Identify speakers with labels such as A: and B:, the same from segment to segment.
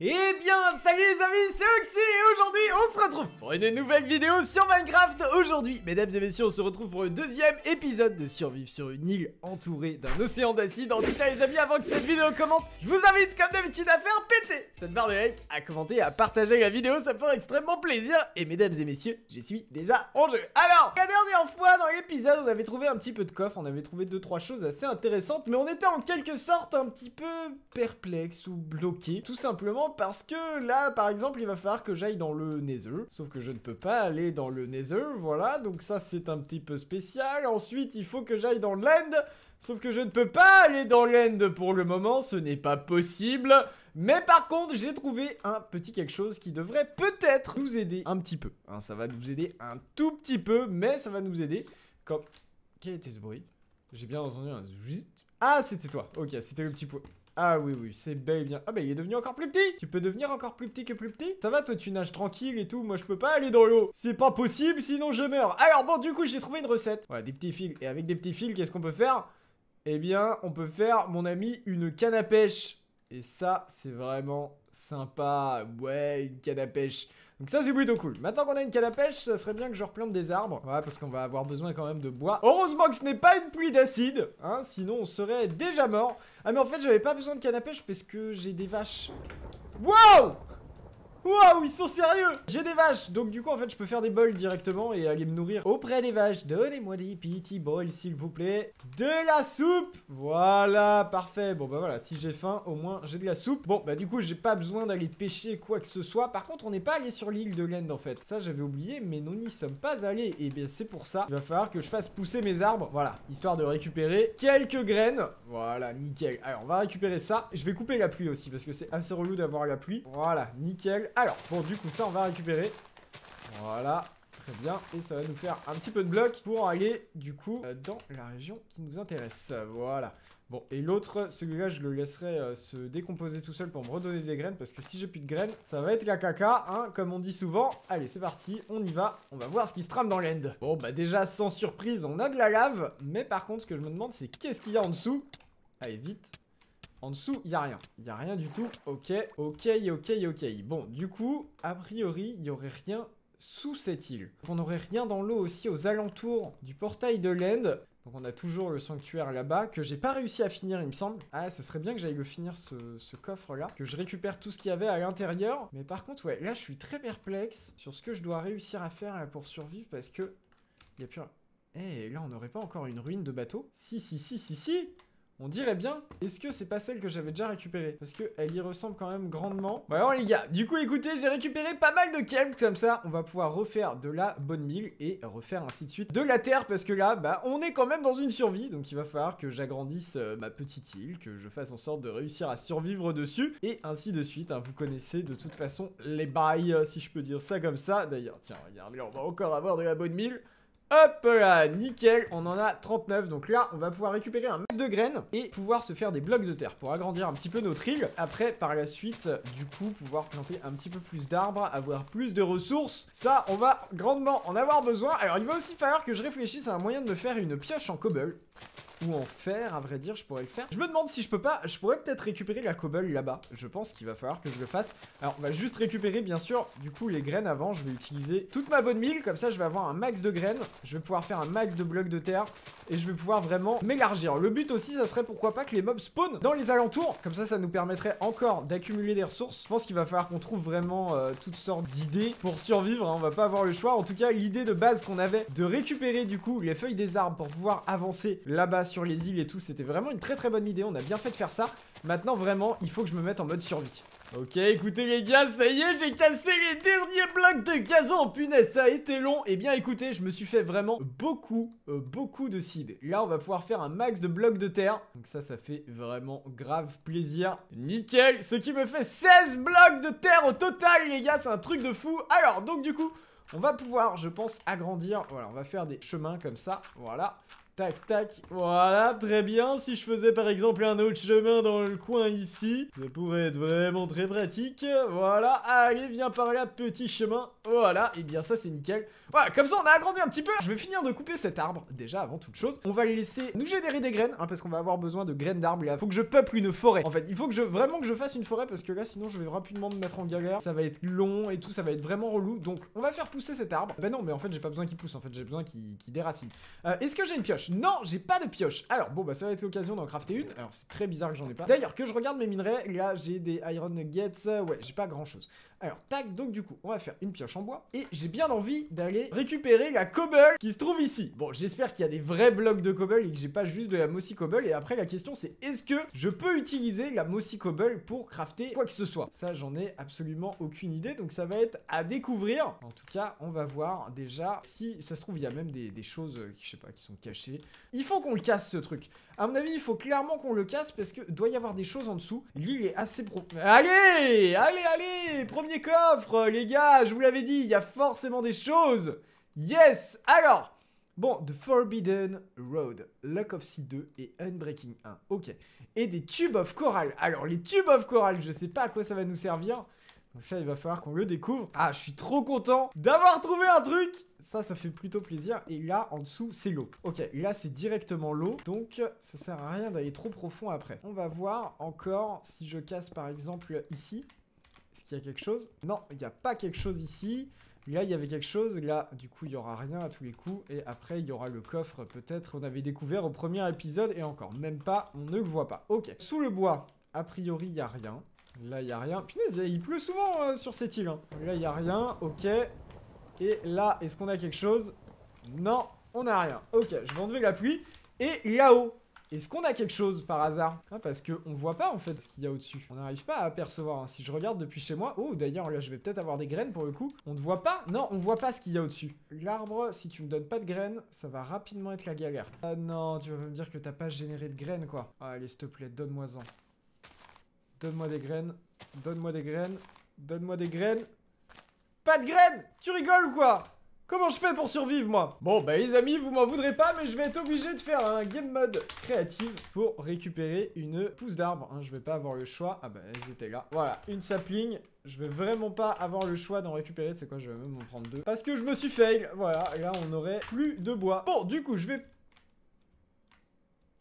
A: Eh bien, salut les amis, c'est Oxy et aujourd'hui on se retrouve pour une nouvelle vidéo sur Minecraft. Aujourd'hui, mesdames et messieurs, on se retrouve pour le deuxième épisode de survivre sur une île entourée d'un océan d'acide. En tout cas les amis, avant que cette vidéo commence, je vous invite comme d'habitude à faire péter cette barre de like, à commenter, à partager la vidéo, ça me ferait extrêmement plaisir. Et mesdames et messieurs, j'y suis déjà en jeu. Alors, la dernière fois dans l'épisode, on avait trouvé un petit peu de coffre, on avait trouvé 2-3 choses assez intéressantes, mais on était en quelque sorte un petit peu perplexe ou bloqué, tout simplement parce que là, par exemple, il va falloir que j'aille dans le Nether. Sauf que je ne peux pas aller dans le Nether, voilà. Donc ça, c'est un petit peu spécial. Ensuite, il faut que j'aille dans l'End. Sauf que je ne peux pas aller dans l'End pour le moment, ce n'est pas possible. Mais par contre, j'ai trouvé un petit quelque chose qui devrait peut-être nous aider un petit peu. Hein, ça va nous aider un tout petit peu, mais ça va nous aider. Comme... Quel était ce bruit? J'ai bien entendu un... Ah, c'était toi. Ok, c'était le petit point. Ah oui, oui, c'est bel et bien. Ah bah il est devenu encore plus petit Tu peux devenir encore plus petit que plus petit Ça va, toi tu nages tranquille et tout, moi je peux pas aller dans l'eau. C'est pas possible, sinon je meurs. Alors bon, du coup j'ai trouvé une recette. Voilà, des petits fils. Et avec des petits fils, qu'est-ce qu'on peut faire? Eh bien, on peut faire, mon ami, une canne à pêche. Et ça, c'est vraiment sympa. Ouais, une canne à pêche. Donc ça c'est plutôt cool. Maintenant qu'on a une canne à pêche, ça serait bien que je replante des arbres. Ouais, parce qu'on va avoir besoin quand même de bois. Heureusement que ce n'est pas une pluie d'acide, hein, sinon on serait déjà mort. Ah mais en fait j'avais pas besoin de canne à pêche parce que j'ai des vaches. Wow Waouh, ils sont sérieux J'ai des vaches, donc du coup en fait je peux faire des bols directement et aller me nourrir auprès des vaches. Donnez-moi des petits bols s'il vous plaît. De la soupe Voilà, parfait. Bon bah voilà, si j'ai faim, au moins j'ai de la soupe. Bon bah du coup j'ai pas besoin d'aller pêcher quoi que ce soit. Par contre on n'est pas allé sur l'île de l'End en fait. Ça j'avais oublié, mais nous n'y sommes pas allés. Et bien c'est pour ça, il va falloir que je fasse pousser mes arbres. Voilà, histoire de récupérer quelques graines. Voilà, nickel. Alors on va récupérer ça. Je vais couper la pluie aussi parce que c'est assez relou d'avoir la pluie. Voilà, nickel. Alors, bon, du coup, ça, on va récupérer. Voilà, très bien. Et ça va nous faire un petit peu de bloc pour aller, du coup, euh, dans la région qui nous intéresse. Voilà. Bon, et l'autre, celui-là, je le laisserai euh, se décomposer tout seul pour me redonner des graines. Parce que si j'ai plus de graines, ça va être la caca, hein, comme on dit souvent. Allez, c'est parti, on y va. On va voir ce qui se trame dans l'end. Bon, bah déjà, sans surprise, on a de la lave. Mais par contre, ce que je me demande, c'est qu'est-ce qu'il y a en dessous? Allez, vite, en dessous, il n'y a rien. Il n'y a rien du tout. Ok, ok, ok, ok. Bon, du coup, a priori, il n'y aurait rien sous cette île. On n'aurait rien dans l'eau aussi aux alentours du portail de l'End. Donc on a toujours le sanctuaire là-bas, que j'ai pas réussi à finir il me semble. Ah, ça serait bien que j'aille le finir ce, coffre-là, que je récupère tout ce qu'il y avait à l'intérieur. Mais par contre, ouais, là je suis très perplexe sur ce que je dois réussir à faire pour survivre, parce que... Il y a plus... Eh, là on n'aurait pas encore une ruine de bateau? Si, si, si, si, si on dirait bien. Est-ce que c'est pas celle que j'avais déjà récupérée? Parce qu'elle y ressemble quand même grandement. Bon alors les gars, du coup écoutez, j'ai récupéré pas mal de kelp comme ça. On va pouvoir refaire de la bonne mille et refaire ainsi de suite de la terre. Parce que là, bah on est quand même dans une survie. Donc il va falloir que j'agrandisse euh, ma petite île, que je fasse en sorte de réussir à survivre dessus. Et ainsi de suite. Hein. Vous connaissez de toute façon les bails, si je peux dire ça comme ça. D'ailleurs, tiens, regardez, on va encore avoir de la bonne mille. Hop là, nickel, on en a 39. Donc là, on va pouvoir récupérer un max de graines et pouvoir se faire des blocs de terre pour agrandir un petit peu notre île. Après, par la suite, du coup, pouvoir planter un petit peu plus d'arbres, avoir plus de ressources. Ça, on va grandement en avoir besoin. Alors, il va aussi falloir que je réfléchisse à un moyen de me faire une pioche en cobble ou en faire, à vrai dire, je pourrais le faire. Je me demande si je peux pas, je pourrais peut-être récupérer la cobble là-bas. Je pense qu'il va falloir que je le fasse. Alors, on va juste récupérer, bien sûr, du coup, les graines avant. Je vais utiliser toute ma bonne mille, comme ça, je vais avoir un max de graines. Je vais pouvoir faire un max de blocs de terre et je vais pouvoir vraiment m'élargir. Le but aussi, ça serait pourquoi pas que les mobs spawnent dans les alentours. Comme ça, ça nous permettrait encore d'accumuler des ressources. Je pense qu'il va falloir qu'on trouve vraiment euh, toutes sortes d'idées pour survivre. Hein. On va pas avoir le choix. En tout cas, l'idée de base qu'on avait de récupérer, du coup, les feuilles des arbres pour pouvoir avancer là-bas sur les îles et tout, c'était vraiment une très très bonne idée, on a bien fait de faire ça. Maintenant vraiment, il faut que je me mette en mode survie. Ok, écoutez les gars, ça y est, j'ai cassé les derniers blocs de gazon. Punaise, ça a été long. Eh bien écoutez, je me suis fait vraiment beaucoup, euh, beaucoup de seed. Là, on va pouvoir faire un max de blocs de terre. Donc ça, ça fait vraiment grave plaisir. Nickel, ce qui me fait 16 blocs de terre au total, les gars, c'est un truc de fou. Alors, donc du coup, on va pouvoir, je pense, agrandir. Voilà, on va faire des chemins comme ça, voilà Tac, tac. Voilà, très bien. Si je faisais par exemple un autre chemin dans le coin ici, ça pourrait être vraiment très pratique. Voilà, allez, viens par là, petit chemin. Voilà, et bien ça c'est nickel. Voilà, comme ça on a agrandi un petit peu. Je vais finir de couper cet arbre, déjà avant toute chose. On va les laisser nous générer des graines, hein, parce qu'on va avoir besoin de graines d'arbres. Il faut que je peuple une forêt. En fait, il faut que je vraiment que je fasse une forêt, parce que là sinon je vais rapidement me mettre en galère. Ça va être long et tout, ça va être vraiment relou. Donc on va faire pousser cet arbre. Ben non, mais en fait j'ai pas besoin qu'il pousse, en fait j'ai besoin qu'il déracine. Euh, Est-ce que j'ai une pioche? Non, j'ai pas de pioche. Alors bon, bah ça va être l'occasion d'en crafter une. Alors c'est très bizarre que j'en ai pas. D'ailleurs, que je regarde mes minerais, là j'ai des iron nuggets. Ouais, j'ai pas grand chose. Alors, tac, donc du coup, on va faire une pioche en bois. Et j'ai bien envie d'aller récupérer la cobble qui se trouve ici. Bon, j'espère qu'il y a des vrais blocs de cobble et que j'ai pas juste de la mossy cobble. Et après, la question c'est est-ce que je peux utiliser la mossy cobble pour crafter quoi que ce soit? Ça, j'en ai absolument aucune idée. Donc ça va être à découvrir. En tout cas, on va voir déjà si ça se trouve, il y a même des, choses, euh, je sais pas, qui sont cachées. Il faut qu'on le casse ce truc. À mon avis, il faut clairement qu'on le casse parce que doit y avoir des choses en dessous. L'île est assez pro... Allez Allez, allez Premier coffre, les gars, je vous l'avais dit, il y a forcément des choses Yes Alors Bon, The Forbidden Road, Luck of Sea 2 et Unbreaking 1. Ok. Et des tubes of coral. Alors, les tubes of coral, je sais pas à quoi ça va nous servir. Donc ça, il va falloir qu'on le découvre. Ah, je suis trop content d'avoir trouvé un truc Ça, ça fait plutôt plaisir. Et là, en dessous, c'est l'eau. Ok, là, c'est directement l'eau. Donc, ça sert à rien d'aller trop profond après. On va voir encore si je casse, par exemple, ici. Est-ce qu'il y a quelque chose? Non, il n'y a pas quelque chose ici. Là, il y avait quelque chose. Là, du coup, il n'y aura rien à tous les coups. Et après, il y aura le coffre, peut-être. On avait découvert au premier épisode. Et encore, même pas. On ne le voit pas. Ok. Sous le bois, a priori, il n'y a rien. Là, il n'y a rien. Punaise, il pleut souvent euh, sur cette île. Hein. Là, il n'y a rien. Ok. Et là, est-ce qu'on a quelque chose? Non, on n'a rien. Ok, je vais enlever la pluie. Et là-haut, est-ce qu'on a quelque chose par hasard? Hein, Parce qu'on voit pas en fait ce qu'il y a au-dessus. On n'arrive pas à apercevoir. Hein. Si je regarde depuis chez moi... Oh, d'ailleurs, là, je vais peut-être avoir des graines pour le coup. On ne voit pas? Non, on voit pas ce qu'il y a au-dessus. L'arbre, si tu me donnes pas de graines, ça va rapidement être la galère. Ah non, tu vas me dire que t'as pas généré de graines, quoi. Ah, allez, s'il te plaît, donne-moi-en. Donne-moi des graines. Donne-moi des graines. Donne-moi des graines. Pas de graines Tu rigoles quoi? Comment je fais pour survivre, moi? Bon, bah les amis, vous m'en voudrez pas, mais je vais être obligé de faire un game mode créatif pour récupérer une pousse d'arbre. Hein, je vais pas avoir le choix. Ah bah, elles étaient là. Voilà, une sapling. Je vais vraiment pas avoir le choix d'en récupérer. C'est quoi, je vais même en prendre deux. Parce que je me suis fail. Voilà, là, on aurait plus de bois. Bon, du coup, je vais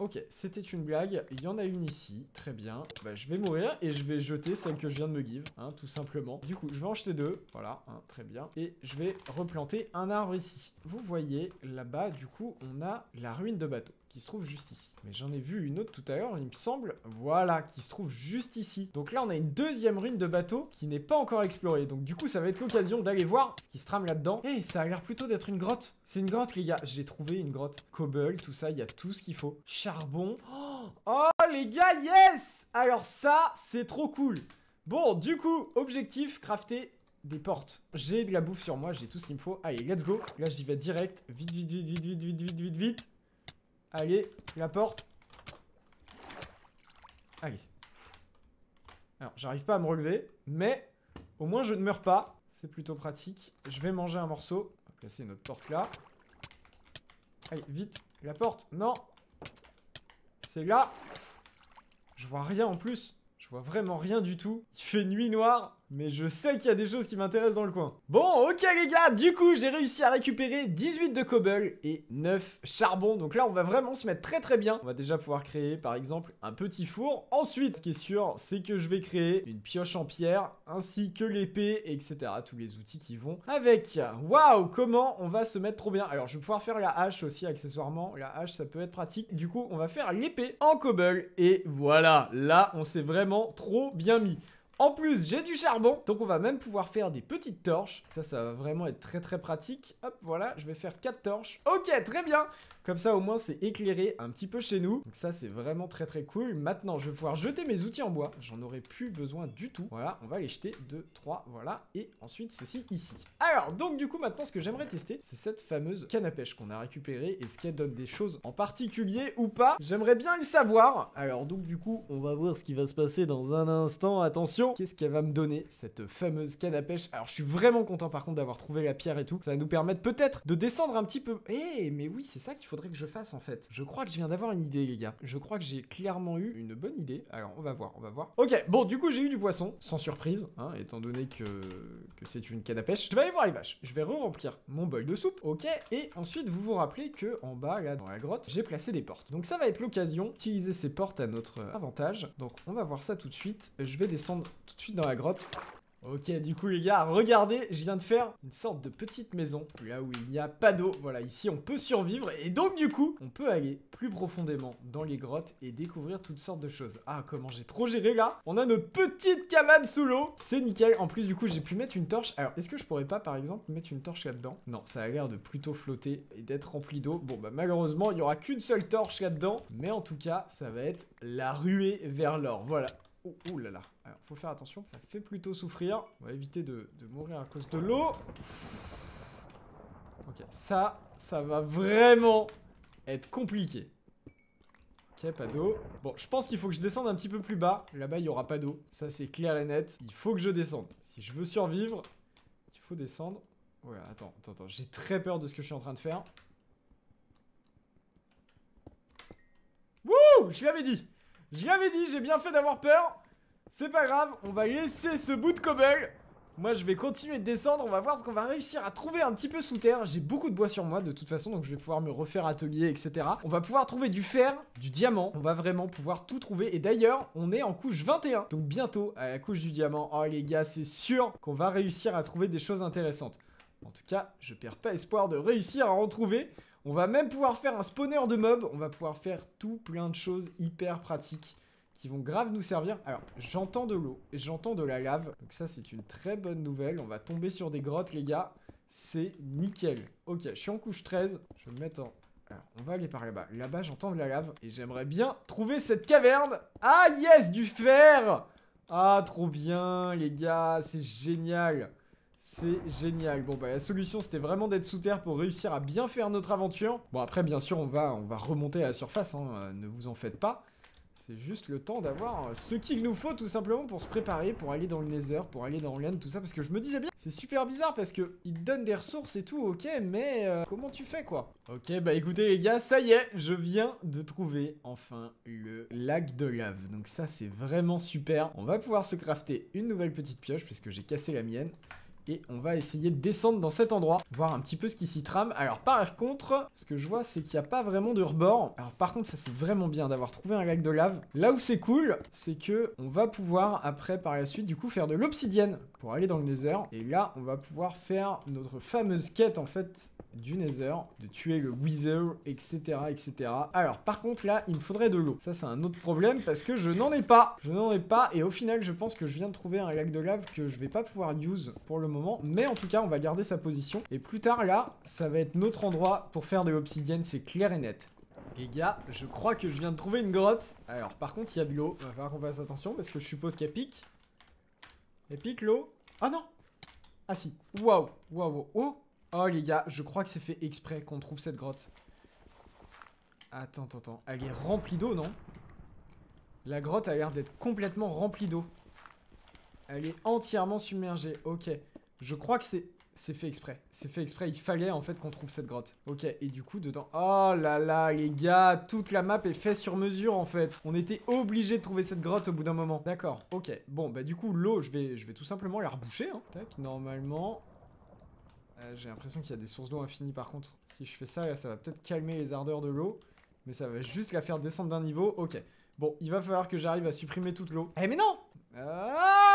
A: Ok, c'était une blague. Il y en a une ici. Très bien. Bah, je vais mourir et je vais jeter celle que je viens de me give, hein, tout simplement. Du coup, je vais en jeter deux. Voilà, hein, très bien. Et je vais replanter un arbre ici. Vous voyez, là-bas, du coup, on a la ruine de bateau qui se trouve juste ici. Mais j'en ai vu une autre tout à l'heure, il me semble. Voilà, qui se trouve juste ici. Donc là, on a une deuxième ruine de bateau qui n'est pas encore explorée. Donc du coup, ça va être l'occasion d'aller voir ce qui se trame là-dedans. Eh, ça a l'air plutôt d'être une grotte. C'est une grotte, les gars. J'ai trouvé une grotte. Cobble, tout ça, il y a tout ce qu'il faut. Charbon. Oh, oh, les gars, yes Alors ça, c'est trop cool. Bon, du coup, objectif, crafter des portes. J'ai de la bouffe sur moi, j'ai tout ce qu'il me faut. Allez, let's go. Là, j'y vais direct. Vite, vite, vite, vite, vite, vite, vite, vite, vite. Allez, la porte. Allez. Alors, j'arrive pas à me relever, mais au moins je ne meurs pas. C'est plutôt pratique. Je vais manger un morceau. On va placer notre porte là. Allez, vite. La porte. Non. C'est là. Je vois rien en plus. Je vois vraiment rien du tout. Il fait nuit noire. Mais je sais qu'il y a des choses qui m'intéressent dans le coin. Bon, ok les gars, du coup, j'ai réussi à récupérer 18 de cobble et 9 charbon. Donc là, on va vraiment se mettre très très bien. On va déjà pouvoir créer, par exemple, un petit four. Ensuite, ce qui est sûr, c'est que je vais créer une pioche en pierre, ainsi que l'épée, etc. Tous les outils qui vont avec. Waouh, comment on va se mettre trop bien? Alors, je vais pouvoir faire la hache aussi, accessoirement. La hache, ça peut être pratique. Du coup, on va faire l'épée en cobble. Et voilà, là, on s'est vraiment trop bien mis. En plus, j'ai du charbon, donc on va même pouvoir faire des petites torches. Ça, ça va vraiment être très très pratique. Hop, voilà, je vais faire 4 torches. Ok, très bien comme ça, au moins, c'est éclairé un petit peu chez nous. Donc ça, c'est vraiment très très cool. Maintenant, je vais pouvoir jeter mes outils en bois. J'en aurai plus besoin du tout. Voilà, on va les jeter. 2, 3, voilà. Et ensuite, ceci ici. Alors, donc du coup, maintenant, ce que j'aimerais tester, c'est cette fameuse canne à pêche qu'on a récupérée. Est-ce qu'elle donne des choses en particulier ou pas J'aimerais bien le savoir. Alors, donc du coup, on va voir ce qui va se passer dans un instant. Attention, qu'est-ce qu'elle va me donner, cette fameuse canne à pêche? Alors, je suis vraiment content par contre d'avoir trouvé la pierre et tout. Ça va nous permettre peut-être de descendre un petit peu. Eh, mais oui, c'est ça qu'il faut faudrait que je fasse en fait Je crois que je viens d'avoir une idée les gars. Je crois que j'ai clairement eu une bonne idée. Alors on va voir, on va voir. Ok, bon du coup j'ai eu du poisson, sans surprise, hein, étant donné que, que c'est une canne à pêche. Je vais aller voir les vaches. Je vais re-remplir mon bol de soupe, ok? Et ensuite vous vous rappelez que en bas là dans la grotte, j'ai placé des portes. Donc ça va être l'occasion d'utiliser ces portes à notre avantage. Donc on va voir ça tout de suite. Je vais descendre tout de suite dans la grotte. Ok, du coup les gars, regardez, je viens de faire une sorte de petite maison, là où il n'y a pas d'eau. Voilà, ici on peut survivre, et donc du coup, on peut aller plus profondément dans les grottes et découvrir toutes sortes de choses. Ah, comment j'ai trop géré là On a notre petite cabane sous l'eau, c'est nickel. En plus du coup, j'ai pu mettre une torche. Alors, est-ce que je pourrais pas par exemple mettre une torche là-dedans? Non, ça a l'air de plutôt flotter et d'être rempli d'eau. Bon bah malheureusement, il n'y aura qu'une seule torche là-dedans, mais en tout cas, ça va être la ruée vers l'or. Voilà, Oh, oh, là là. Faut faire attention. Ça fait plutôt souffrir. On va éviter de, mourir à cause de l'eau. Ok, ça, ça va vraiment être compliqué. Ok, pas d'eau. Bon, je pense qu'il faut que je descende un petit peu plus bas. Là-bas, il n'y aura pas d'eau. Ça, c'est clair et net. Il faut que je descende. Si je veux survivre, il faut descendre. Ouais, attends, attends, attends. J'ai très peur de ce que je suis en train de faire. Wouh Je l'avais dit je l'avais dit, j'ai bien fait d'avoir peur. C'est pas grave, on va laisser ce bout de cobble. Moi, je vais continuer de descendre. On va voir ce qu'on va réussir à trouver un petit peu sous terre. J'ai beaucoup de bois sur moi, de toute façon, donc je vais pouvoir me refaire atelier, etc. On va pouvoir trouver du fer, du diamant. On va vraiment pouvoir tout trouver. Et d'ailleurs, on est en couche 21. Donc bientôt, à la couche du diamant. Oh les gars, c'est sûr qu'on va réussir à trouver des choses intéressantes. En tout cas, je perds pas espoir de réussir à en trouver. On va même pouvoir faire un spawner de mobs. On va pouvoir faire tout plein de choses hyper pratiques qui vont grave nous servir. Alors, j'entends de l'eau et j'entends de la lave. Donc ça, c'est une très bonne nouvelle. On va tomber sur des grottes, les gars. C'est nickel. Ok, je suis en couche 13. Je vais me mettre en... Alors, on va aller par là-bas. Là-bas, j'entends de la lave. Et j'aimerais bien trouver cette caverne. Ah, yes, du fer Ah, trop bien, les gars. C'est génial. C'est génial. Bon, bah, la solution, c'était vraiment d'être sous terre pour réussir à bien faire notre aventure. Bon, après, bien sûr, on va, on va remonter à la surface, hein, euh, ne vous en faites pas. C'est juste le temps d'avoir ce qu'il nous faut tout simplement pour se préparer, pour aller dans le Nether, pour aller dans l'End, tout ça, parce que je me disais bien, c'est super bizarre parce que il donne des ressources et tout, ok, mais euh, comment tu fais quoi? Ok, bah écoutez les gars, ça y est, je viens de trouver enfin le lac de lave, donc ça c'est vraiment super. On va pouvoir se crafter une nouvelle petite pioche puisque j'ai cassé la mienne. Et on va essayer de descendre dans cet endroit, voir un petit peu ce qui s'y trame. Alors par contre, ce que je vois, c'est qu'il n'y a pas vraiment de rebord. Alors par contre, ça c'est vraiment bien d'avoir trouvé un lac de lave. Là où c'est cool, c'est que on va pouvoir après par la suite du coup faire de l'obsidienne pour aller dans le nether. Et là, on va pouvoir faire notre fameuse quête en fait du nether, de tuer le wither, etc., etc. Alors par contre là, il me faudrait de l'eau. Ça c'est un autre problème parce que je n'en ai pas. Je n'en ai pas et au final, je pense que je viens de trouver un lac de lave que je vais pas pouvoir use pour le moment. Mais en tout cas, on va garder sa position. Et plus tard, là, ça va être notre endroit pour faire de l'obsidienne. C'est clair et net. Les gars, je crois que je viens de trouver une grotte. Alors, par contre, il y a de l'eau. Va falloir qu'on fasse attention parce que je suppose qu'elle pique. Elle pique l'eau. Ah non Ah si. Waouh. Waouh. Oh Oh les gars, je crois que c'est fait exprès qu'on trouve cette grotte. Attends, attends, attends. Elle est remplie d'eau, non? La grotte a l'air d'être complètement remplie d'eau. Elle est entièrement submergée. Ok. Je crois que c'est... Fait exprès. C'est fait exprès. Il fallait en fait qu'on trouve cette grotte. Ok. Et du coup, dedans... Oh là là, les gars. Toute la map est faite sur mesure en fait. On était obligé de trouver cette grotte au bout d'un moment. D'accord. Ok. Bon, bah du coup, l'eau, je vais, je vais tout simplement la reboucher. Hein. Tac. Normalement... Euh, j'ai l'impression qu'il y a des sources d'eau infinies par contre. Si je fais ça, ça va peut-être calmer les ardeurs de l'eau. Mais ça va juste la faire descendre d'un niveau. Ok. Bon, il va falloir que j'arrive à supprimer toute l'eau. Eh mais non ah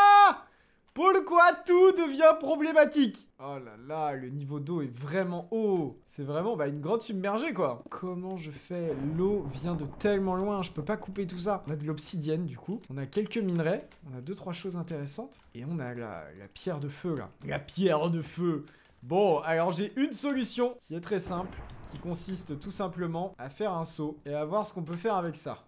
A: Pourquoi tout devient problématique? Oh là là, le niveau d'eau est vraiment haut. C'est vraiment bah, une grotte submergée, quoi. Comment je fais? L'eau vient de tellement loin, je peux pas couper tout ça. On a de l'obsidienne, du coup. On a quelques minerais. On a deux, trois choses intéressantes. Et on a la, la pierre de feu, là. La pierre de feu Bon, alors j'ai une solution qui est très simple, qui consiste tout simplement à faire un saut et à voir ce qu'on peut faire avec ça.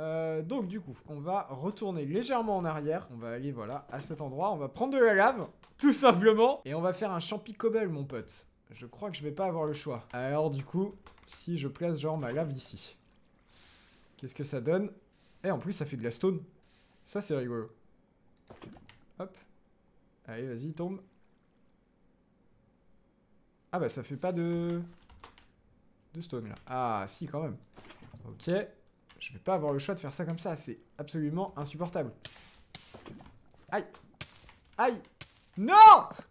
A: Euh, donc du coup, on va retourner légèrement en arrière. On va aller, voilà, à cet endroit. On va prendre de la lave, tout simplement. Et on va faire un champi cobble, mon pote. Je crois que je vais pas avoir le choix. Alors du coup, si je place genre ma lave ici. Qu'est-ce que ça donne? Et en plus, ça fait de la stone. Ça, c'est rigolo. Hop. Allez, vas-y, tombe. Ah bah ça fait pas de... de stone là. Ah, si, quand même. Ok. Je vais pas avoir le choix de faire ça comme ça. C'est absolument insupportable. Aïe. Aïe. Non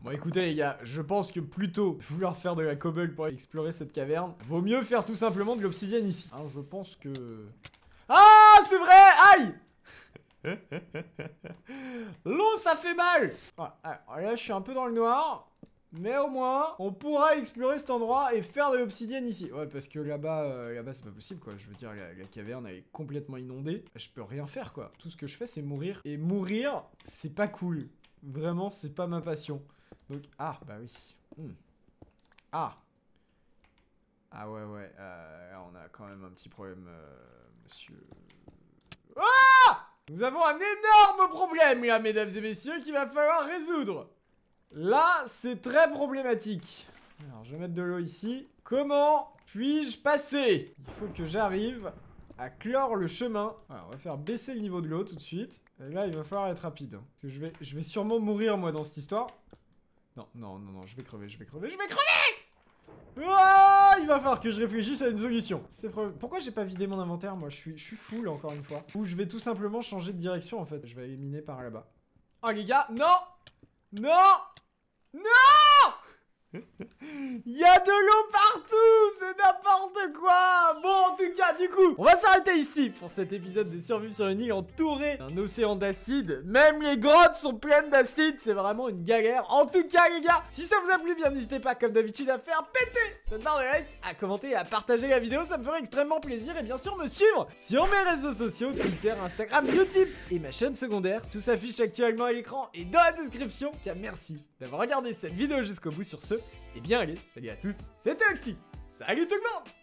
A: Bon écoutez les gars, je pense que plutôt vouloir faire de la cobble pour explorer cette caverne, vaut mieux faire tout simplement de l'obsidienne ici. Hein, je pense que... Ah c'est vrai Aïe L'eau ça fait mal voilà. Alors là je suis un peu dans le noir. Mais au moins, on pourra explorer cet endroit et faire de l'obsidienne ici. Ouais, parce que là-bas, euh, là-bas, c'est pas possible, quoi. Je veux dire, la, caverne, est complètement inondée. Je peux rien faire, quoi. Tout ce que je fais, c'est mourir. Et mourir, c'est pas cool. Vraiment, c'est pas ma passion. Donc, ah, bah oui. Hmm. Ah. Ah ouais, ouais. Euh, on a quand même un petit problème, euh, monsieur... Ah Nous avons un énorme problème, là, mesdames et messieurs, qu'il va falloir résoudre. Là, c'est très problématique. Alors, je vais mettre de l'eau ici. Comment puis-je passer? Il faut que j'arrive à clore le chemin. Voilà, on va faire baisser le niveau de l'eau tout de suite. Et là, il va falloir être rapide. Parce que je vais, je vais sûrement mourir, moi, dans cette histoire. Non, non, non, non, je vais crever, je vais crever, je vais crever oh, Il va falloir que je réfléchisse à une solution. Pourquoi j'ai pas vidé mon inventaire, moi? Je suis, je suis full, encore une fois. Ou je vais tout simplement changer de direction, en fait. Je vais éliminer par là-bas. Oh, les gars, non Non non! Il y a de l'eau partout on va s'arrêter ici pour cet épisode de Survivre sur une île entourée d'un océan d'acide. Même les grottes sont pleines d'acide, c'est vraiment une galère. En tout cas, les gars, si ça vous a plu, bien n'hésitez pas, comme d'habitude, à faire péter cette barre de like, à commenter et à partager la vidéo, ça me ferait extrêmement plaisir. Et bien sûr, me suivre sur mes réseaux sociaux, Twitter, Instagram, Utip et ma chaîne secondaire. Tout s'affiche actuellement à l'écran et dans la description. Car merci d'avoir regardé cette vidéo jusqu'au bout sur ce. Et bien allez, salut à tous, c'était Oxy Salut tout le monde